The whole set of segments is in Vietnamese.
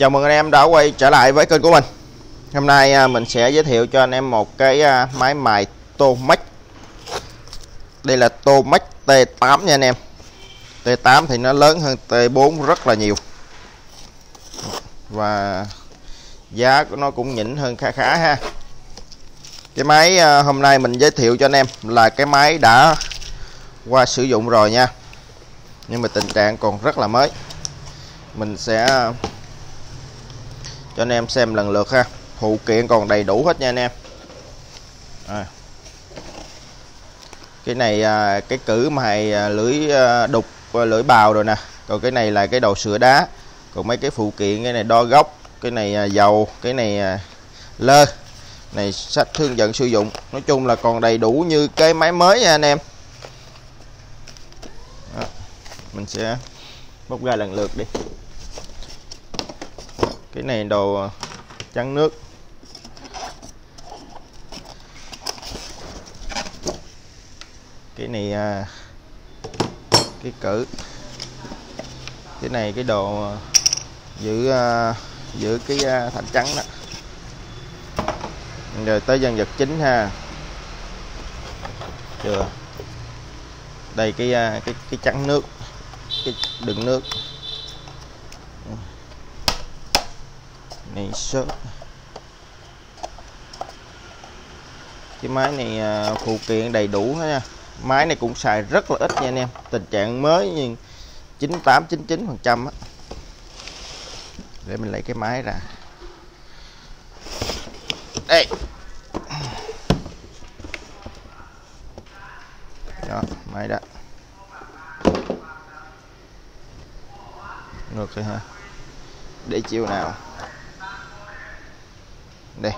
Chào mừng anh em đã quay trở lại với kênh của mình. Hôm nay à, mình sẽ giới thiệu cho anh em một cái à, máy mài Tomax Đây là Tomax T8 nha anh em. T8 thì nó lớn hơn T4 rất là nhiều. Và giá của nó cũng nhỉnh hơn khá khá ha. Cái máy à, hôm nay mình giới thiệu cho anh em là cái máy đã qua sử dụng rồi nha. Nhưng mà tình trạng còn rất là mới. Mình sẽ cho anh em xem lần lượt ha. Phụ kiện còn đầy đủ hết nha anh em. À. cái này cái cử mài à, lưỡi à, đục à, lưỡi bào rồi nè. Còn cái này là cái đầu sửa đá. Còn mấy cái phụ kiện, cái này đo góc, cái này dầu, cái này lơ. Này sách hướng dẫn sử dụng. Nói chung là còn đầy đủ như cái máy mới nha anh em. Đó. mình sẽ bóc ra lần lượt đi cái này đồ trắng nước. Cái này à, cái cử cái này cái đồ giữ à, giữ cái thạch thành trắng đó. Rồi tới dân vật chính ha. Chưa. Đây cái cái cái trắng nước, cái đựng nước. Này sớm cái máy này à, phụ kiện đầy đủ hết nha. Máy này cũng xài rất là ít nha anh em. Tình trạng mới nhưng 98 99 phần trăm để mình lấy cái máy ra. Đây. Đó, máy đó. Ngược rồi ha để chiều nào? Đây.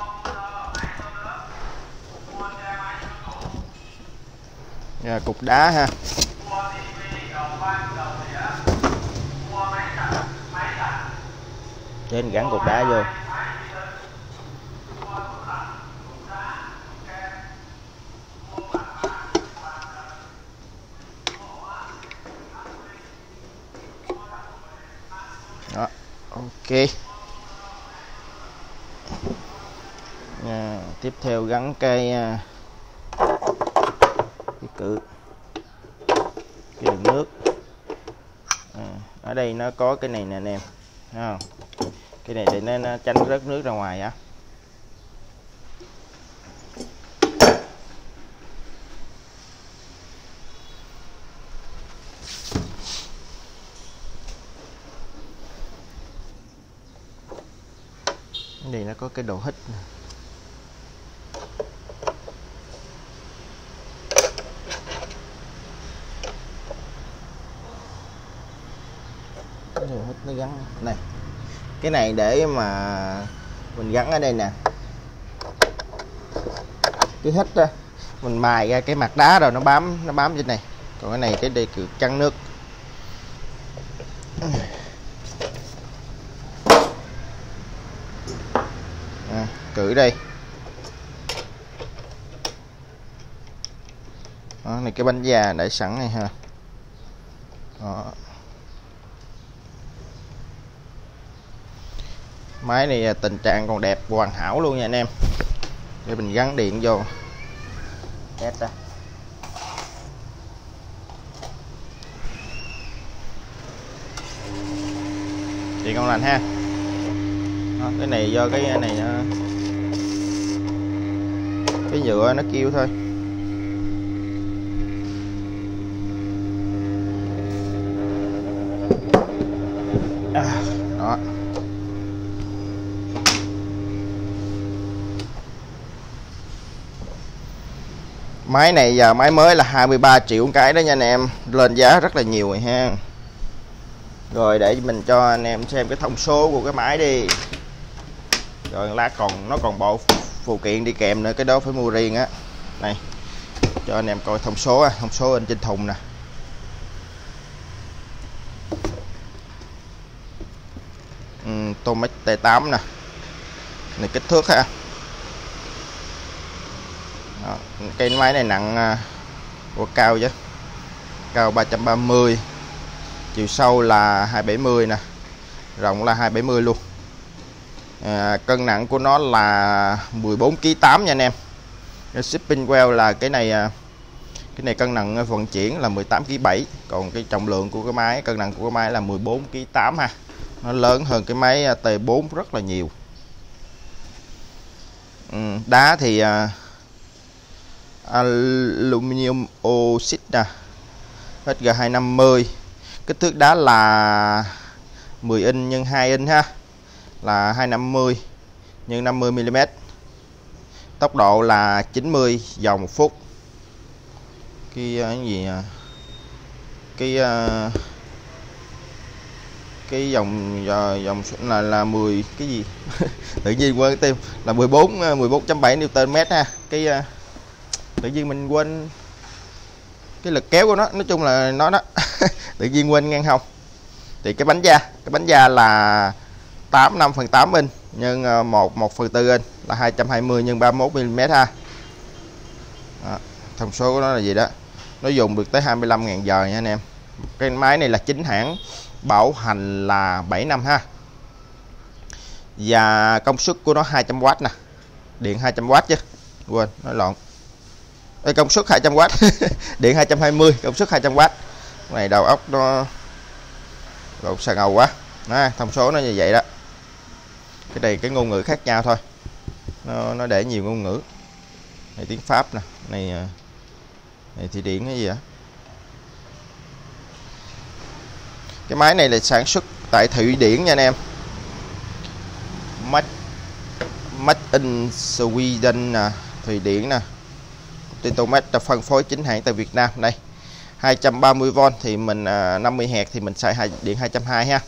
Rồi, cục đá ha. Trên gắn cục đá vô. Đó ok. Tiếp theo gắn cây à, cái cự cái đường nước. À, ở đây nó có cái này nè anh em không? Cái này để nó, nó tránh rớt nước ra ngoài á. Đây nó có cái đồ hít này. rồi hết nó gắn. Này cái này để mà mình gắn ở đây nè. Cái hít đó ờ, mình mài ra cái mặt đá rồi nó bám nó bám trên này. Còn cái này cái đây kiểu chăn nước. À, cử đây đó, này cái bánh già để sẵn này ha. Đó. Máy này à, tình trạng còn đẹp hoàn hảo luôn nha anh em. Để mình gắn điện vô. Test ra điện con lành ha. Đó, cái này do cái này nó cái nhựa nó kêu thôi. Máy này giờ máy mới là 23 triệu cái đó nha anh em. Lên giá rất là nhiều rồi ha. Rồi để mình cho anh em xem cái thông số của cái máy đi. Rồi lát còn nó còn bộ phụ kiện đi kèm nữa cái đó phải mua riêng á. Này cho anh em coi thông số thông số lên trên thùng nè. Ừ, T8 nè. Này kích thước ha đó. cây máy này nặng à, của cao chứ. Cao 330 chiều sâu là 270 nè rộng là 270 luôn. À, cân nặng của nó là 14 kg 8 nha anh em. Cái shipping well là cái này à, cái này cân nặng vận chuyển là 18 kg 7 còn cái trọng lượng của cái máy cân nặng của cái máy là 14 kg 8 ha. Nó lớn hơn cái máy à, T4 rất là nhiều. Ừ, đá thì uh, aluminium oxide à? nè HG250 kích thước đá là 10 inch nhân 2 inch ha. Là 250 nhân 50 mm tốc độ là 90 vòng một phút. Cái, ờ, cái gì à? cái uh, cái dòng ờ, dòng là là 10 cái gì? Tự nhiên quên tim là 14 14.7 Newton mét ha. Cái uh, tự nhiên mình quên cái lực kéo của nó, nói chung là nó đó. Tự nhiên quên ngang hông. Thì cái bánh da, cái bánh da là 8 5 phần 8 inch nhân ờ, 1 1 phần 4 inch là 220 nhân 31 mm ha. Đó. thông số của nó là gì đó? Nó dùng được tới 25.000 giờ nha anh em. Cái máy này là chính hãng bảo hành là 7 năm ha. Và công suất của nó 200W nè. Điện 200W chứ. Quên, nói lộn. Đây, công suất 200W điện 220 công suất 200W này đầu óc nó lộn xà ngầu quá. Đó, thông số nó như vậy đó. Cái này cái ngôn ngữ khác nhau thôi. Nó, nó để nhiều ngôn ngữ. Này tiếng Pháp nè này à, này thì điện cái gì vậy? Cái máy này là sản xuất tại Thụy Điển nha anh em. Made, made in Sweden nè Thụy Điển nè. Titomet là phân phối chính hãng tại Việt Nam đây 230V thì mình à, 50 Hz thì mình xài điện 220 ha.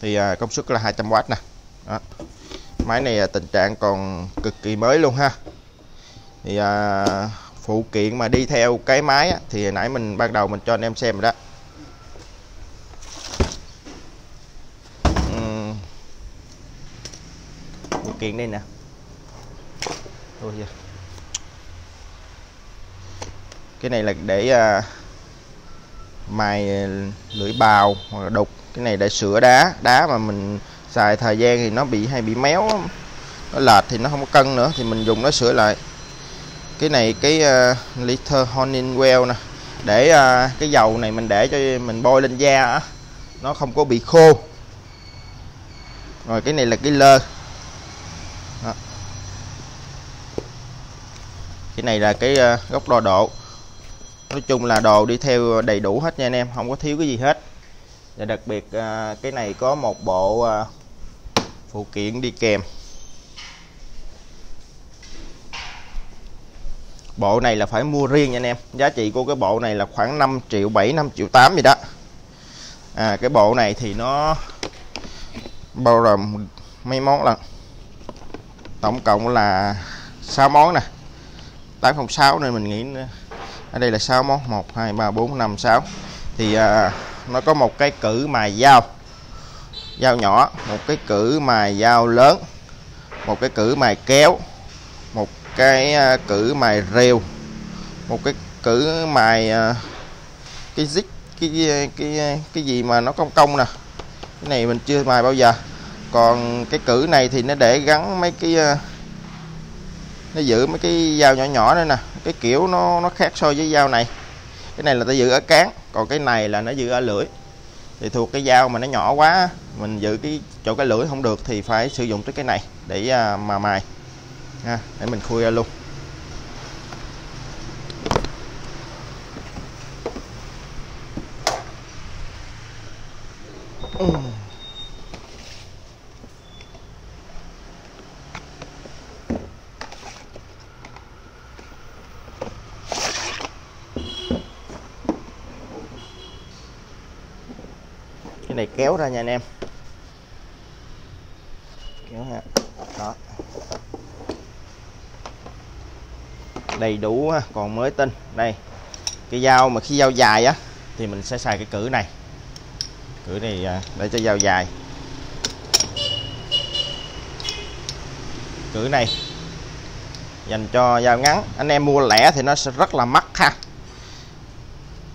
Thì à, công suất là 200W nè. Đó. máy này à, tình trạng còn cực kỳ mới luôn ha. Thì à, phụ kiện mà đi theo cái máy á, thì nãy mình ban đầu mình cho anh em xem rồi đó. Phụ kiện đây nè. Ôi vậy cái này là để uh, mài lưỡi bào hoặc là đục. Cái này để sửa đá. Đá mà mình xài thời gian thì nó bị hay bị méo nó lệch thì nó không có cân nữa thì mình dùng nó sửa lại. Cái này cái uh, liter Honeywell nè. Để uh, cái dầu này mình để cho mình bôi lên da á. Nó không có bị khô. Rồi cái này là cái lơ. Đó. cái này là cái uh, góc đo độ nói chung là đồ đi theo đầy đủ hết nha anh em không có thiếu cái gì hết. Và đặc biệt à, cái này có một bộ à, phụ kiện đi kèm. Bộ này là phải mua riêng nha anh em. Giá trị của cái bộ này là khoảng 5 triệu 7 5 triệu 8 gì đó. À, cái bộ này thì nó bao gồm mấy món lần tổng cộng là 6 món nè. 806 nên mình nghĩ ở đây là 6 món 1 2 3 4 5 6 thì à, nó có một cái cử mài dao. Dao nhỏ một cái cử mài dao lớn một cái cử mài kéo một cái à, cử mài rêu một cái cử mài à, cái dít cái à, cái cái cái gì mà nó cong cong nè. Cái này mình chưa mài bao giờ. Còn cái cử này thì nó để gắn mấy cái à, nó giữ mấy cái dao nhỏ nhỏ đây nè cái kiểu nó nó khác so với dao này. Cái này là ta giữ ở cán còn cái này là nó giữ ở lưỡi. Thì thuộc cái dao mà nó nhỏ quá mình giữ cái chỗ cái lưỡi không được thì phải sử dụng tới cái này để à, mà mài. Ha, để mình khui ra luôn. Ra nha anh em. Kéo ha đó. Đầy đủ còn mới tinh. Đây, cái dao mà khi dao dài á, thì mình sẽ xài cái cử này. Cử này à, để cho dao dài. Cử này, dành cho dao ngắn. Anh em mua lẻ thì nó sẽ rất là mắc ha.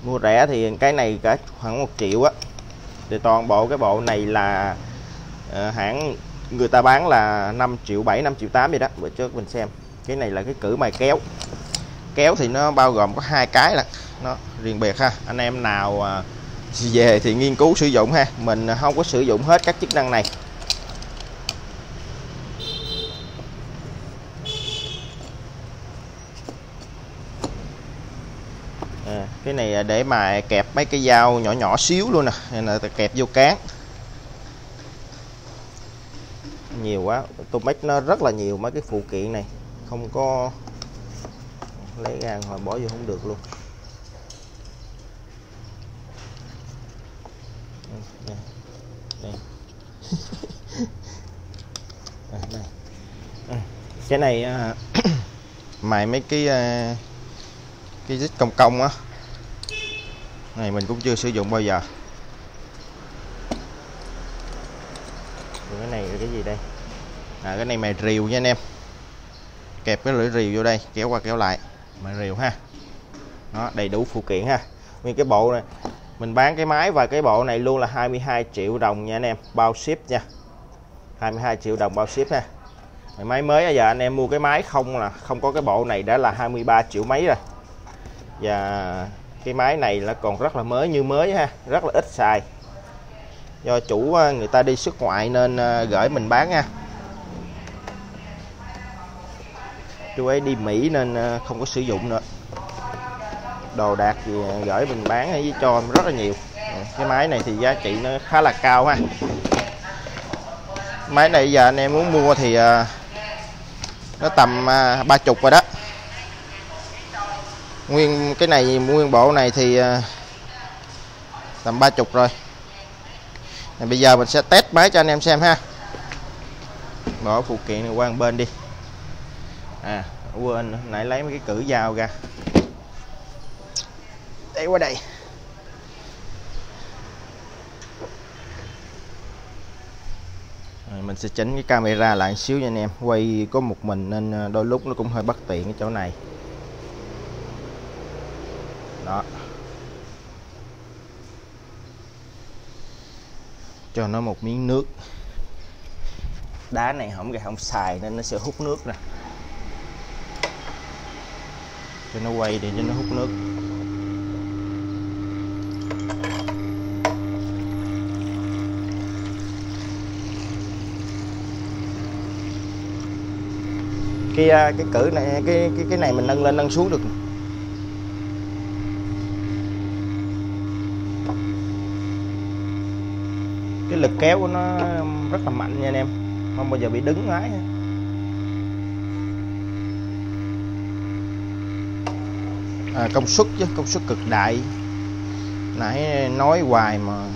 Mua rẻ thì cái này cả khoảng một triệu á thì toàn bộ cái bộ này là uh, hãng người ta bán là 5 triệu 7 5 triệu 8 vậy đó. Bữa trước mình xem. Cái này là cái cử mài kéo. Kéo thì nó bao gồm có hai cái là nó riêng biệt ha. Anh em nào uh, về thì nghiên cứu sử dụng ha. Mình không có sử dụng hết các chức năng này à, cái này để mà kẹp mấy cái dao nhỏ nhỏ xíu luôn nè. Nên là kẹp vô cán. Nhiều quá Tomex nó rất là nhiều mấy cái phụ kiện này. Không có lấy ra hồi bỏ vô không được luôn. Đây, đây. à, đây. À, cái này à, mài mấy cái à, cái dít công công á này mình cũng chưa sử dụng bao giờ. Cái này là cái gì đây? À cái này mài rìu nha anh em. Kẹp cái lưỡi rìu vô đây kéo qua kéo lại. Mài rìu ha. Đó đầy đủ phụ kiện ha. Nguyên cái bộ này mình bán cái máy và cái bộ này luôn là 22 triệu đồng nha anh em. Bao ship nha. 22 triệu đồng bao ship ha. Máy mới giờ anh em mua cái máy không là không có cái bộ này đã là 23 triệu mấy rồi. Và cái máy này là còn rất là mới như mới ha, rất là ít xài do chủ ờ, người ta đi xuất ngoại nên ờ, gửi mình bán nha. Chú ấy đi Mỹ nên ờ, không có sử dụng nữa. Đồ đạc thì gửi mình bán với cho rất là nhiều. Cái máy này thì giá trị nó khá là cao ha. Máy này giờ anh em muốn mua thì nó tầm ba chục rồi đó nguyên cái này nguyên bộ này thì ờ, tầm ba chục rồi. Này, bây giờ mình sẽ test máy cho anh em xem ha. Bỏ phụ kiện này qua bên đi. À quên nãy lấy mấy cái cử dao ra. Để qua đây. Rồi, mình sẽ chỉnh cái camera lại một xíu nha anh em. Quay có một mình nên ờ, đôi lúc nó cũng hơi bất tiện cái chỗ này đó. Cho nó một miếng nước. Đá này không gà không xài nên nó sẽ hút nước nè. Cho nó quay để cho nó hút nước. Cái à, cái cử này, cái cái cái này mình nâng lên, nâng xuống được. Lực kéo của nó rất là mạnh nha anh em. Không bao giờ bị đứng lái. À, công suất chứ công suất cực đại. Nãy nói hoài mà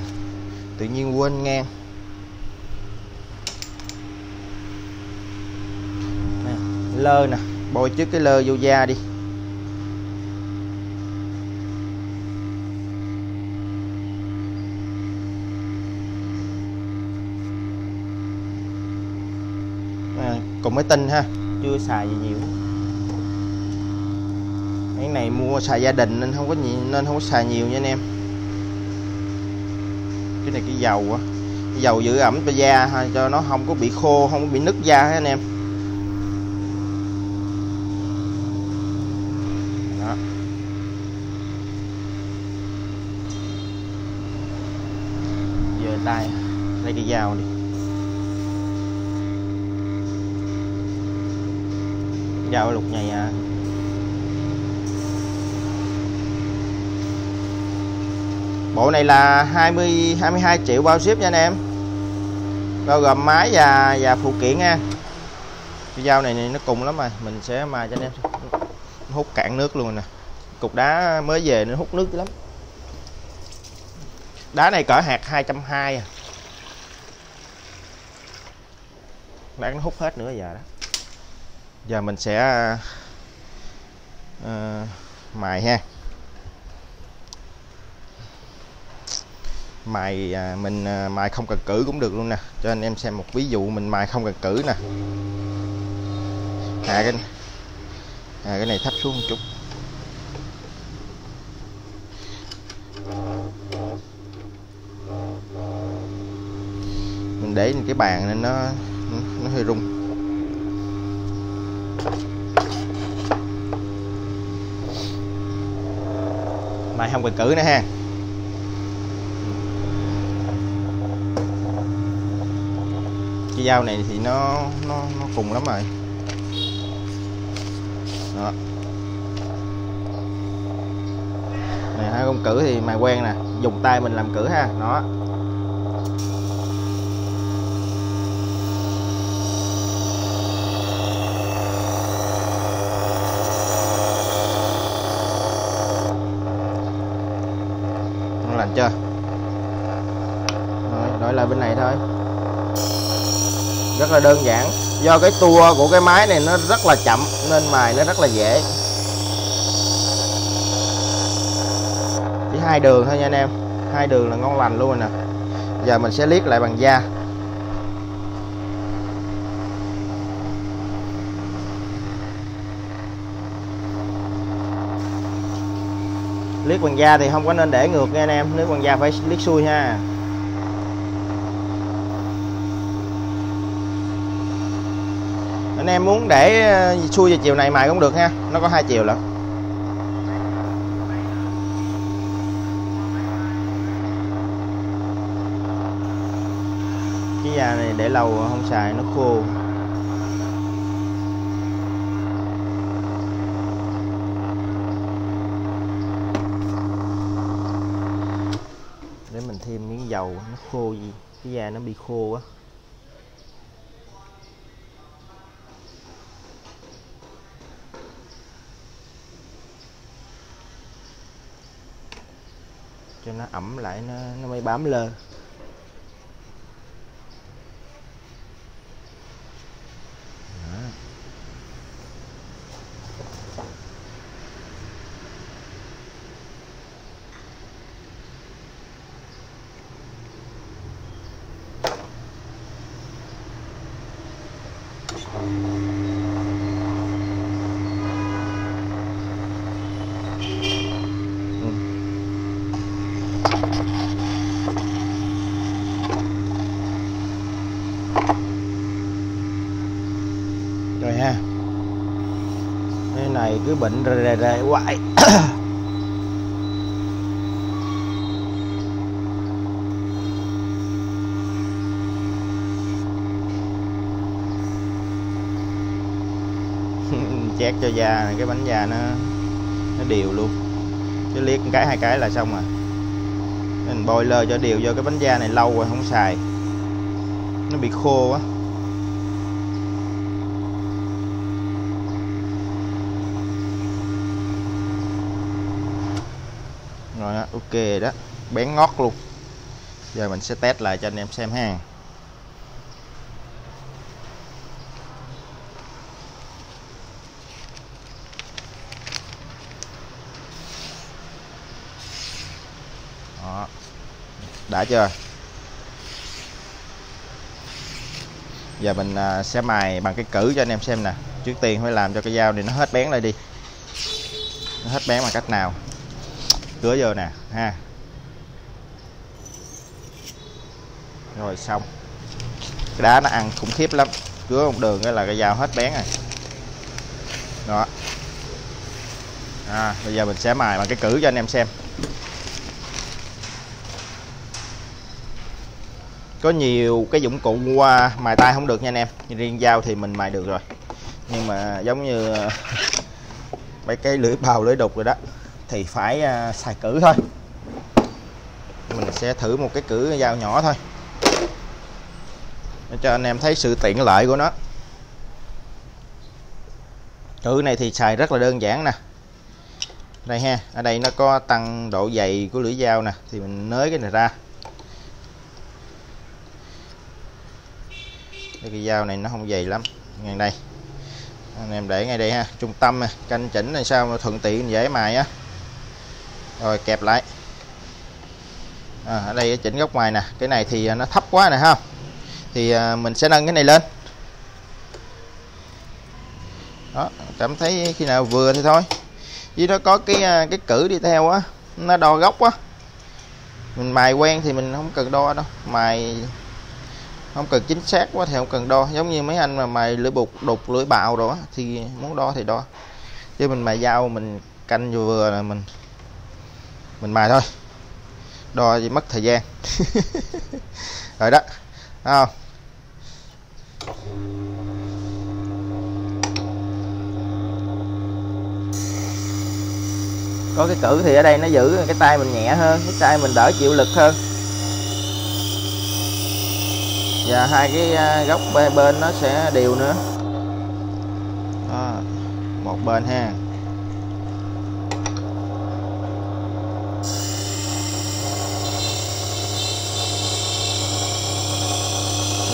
tự nhiên quên ngang nè, lơ nè bôi trước cái lơ vô da đi. Cùng máy tinh ha. Chưa xài gì nhiều. Cái này mua xài gia đình nên không có nhiều nên không có xài nhiều nha anh em. Cái này cái dầu á. Cái dầu giữ ẩm cho da thôi cho nó không có bị khô không có bị nứt da hết anh em. Đó. Giờ tay lấy cái dao đi dao lục nhầy à bộ này là 20 22 triệu bao ship nha anh em. Bao gồm máy và và phụ kiện nha. Cái dao này, này nó cùng lắm rồi mình sẽ mài cho anh em nó hút cạn nước luôn nè. Cục đá mới về nó hút nước lắm. Đá này cỡ hạt 220 à. Đang nó hút hết nữa giờ đó giờ mình sẽ uh, mài ha. Mài à, mình à, mài không cần cử cũng được luôn nè. Cho anh em xem một ví dụ mình mài không cần cử nè. À cái à, cái này thấp xuống một chút. Mình để cái bàn nên nó nó hơi rung mày không cần cử nữa ha. Cái dao này thì nó nó nó cùng lắm rồi. Đó. Này hai con cử thì mày quen nè. Dùng tay mình làm cử ha. Đó Nó lành chưa rồi đổi lại bên này thôi rất là đơn giản. Do cái tua của cái máy này nó rất là chậm, nên mài nó rất là dễ. Chỉ hai đường thôi nha anh em. Hai đường là ngon lành luôn rồi nè. Giờ mình sẽ liếc lại bằng da. Liếc bằng da thì không có nên để ngược nha anh em. Nếu bằng da phải liếc xuôi ha. Anh em muốn để ờ, xuôi về chiều này mài cũng được ha. Nó có hai chiều lận. Cái da này để lâu không xài, nó khô. Để mình thêm miếng dầu, nó khô gì? Cái da nó bị khô á cho nó ẩm lại nó nó mới bám lơ Đó. Ừ. rồi ha cái này cứ bệnh rề rề rề hoài. Chét cho da này, cái bánh da nó nó đều luôn. Chứ liếc cái hai cái là xong à mình bôi lơ cho đều vô cái bánh da này lâu rồi không xài. Nó bị khô quá. Rồi đó, ok đó. Bén ngót luôn. Giờ mình sẽ test lại cho anh em xem ha. Đó. Đã chưa? Giờ mình à, sẽ mài bằng cái cử cho anh em xem nè. Trước tiên phải làm cho cái dao này nó hết bén lại đi. Nó hết bén bằng cách nào cửa vô nè ha. Rồi xong. Cái đá nó ăn khủng khiếp lắm. Cứa một đường cái là cái dao hết bén rồi. Đó. À, bây giờ mình sẽ mài bằng cái cử cho anh em xem. Có nhiều cái dụng cụ qua mài tay không được nha anh em. Riêng dao thì mình mài được rồi. Nhưng mà giống như ờ, mấy cái lưỡi bào lưỡi đục rồi đó thì phải uh, xài cử thôi. Mình sẽ thử một cái cử dao nhỏ thôi. Để cho anh em thấy sự tiện lợi của nó. Cử này thì xài rất là đơn giản nè. Đây ha ở đây nó có tăng độ dày của lưỡi dao nè thì mình nới cái này ra. Đây cái dao này nó không dày lắm. Ngay đây. Anh em để ngay đây ha trung tâm này, canh chỉnh làm sao mà thuận tiện dễ mài á rồi kẹp lại. À, ở đây chỉnh góc ngoài nè. Cái này thì à, nó thấp quá nè ha. Thì à, mình sẽ nâng cái này lên. Đó cảm thấy khi nào vừa thì thôi. Với nó có cái à, cái cử đi theo á nó đo góc á. Mình mài quen thì mình không cần đo đâu. Mài không cần chính xác quá thì không cần đo. Giống như mấy anh mà mài lưỡi bục đục lưỡi bạo rồi á thì muốn đo thì đo. Chứ mình mài dao mình canh vừa vừa là mình mình mài thôi. Đo chỉ mất thời gian. Rồi đó. Thấy không? Có cái cử thì ở đây nó giữ cái tay mình nhẹ hơn cái tay mình đỡ chịu lực hơn. Và hai cái à, góc bên bên nó sẽ đều nữa. Đó, một bên ha.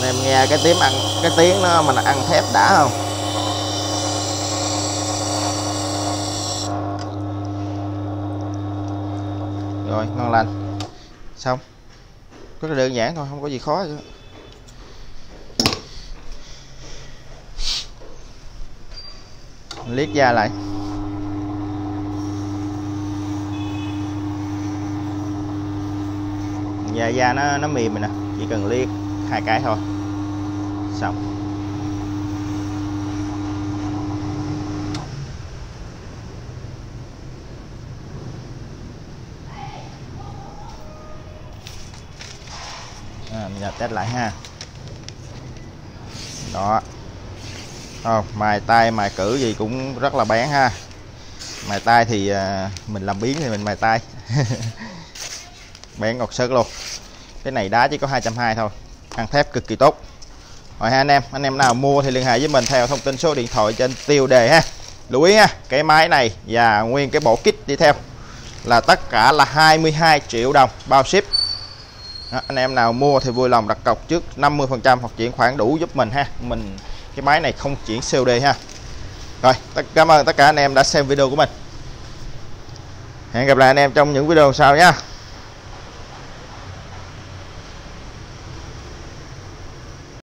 Em nghe cái tiếng ăn, cái tiếng nó mình ăn thép đã không? Rồi, ngon lành. Xong. Rất là đơn giản thôi, không có gì khó chứ liếc da lại. Da da nó nó mềm rồi nè, chỉ cần liếc hai cái thôi xong. À, mình test lại ha. Đó. Không mài tay mài cử gì cũng rất là bén ha. Mài tay thì à, mình làm biến thì mình mài tay. Bén ngọt sớt luôn. Cái này đá chỉ có 220 thôi. Ăn thép cực kỳ tốt rồi ha anh em anh em nào mua thì liên hệ với mình theo thông tin số điện thoại trên tiêu đề ha. Lưu ý ha cái máy này và nguyên cái bộ kit đi theo là tất cả là 22 triệu đồng bao ship. Đó, anh em nào mua thì vui lòng đặt cọc trước 50 phần trăm hoặc chuyển khoản đủ giúp mình ha. Mình cái máy này không chuyển COD ha. Rồi cảm ơn tất cả anh em đã xem video của mình. Hẹn gặp lại anh em trong những video sau nhé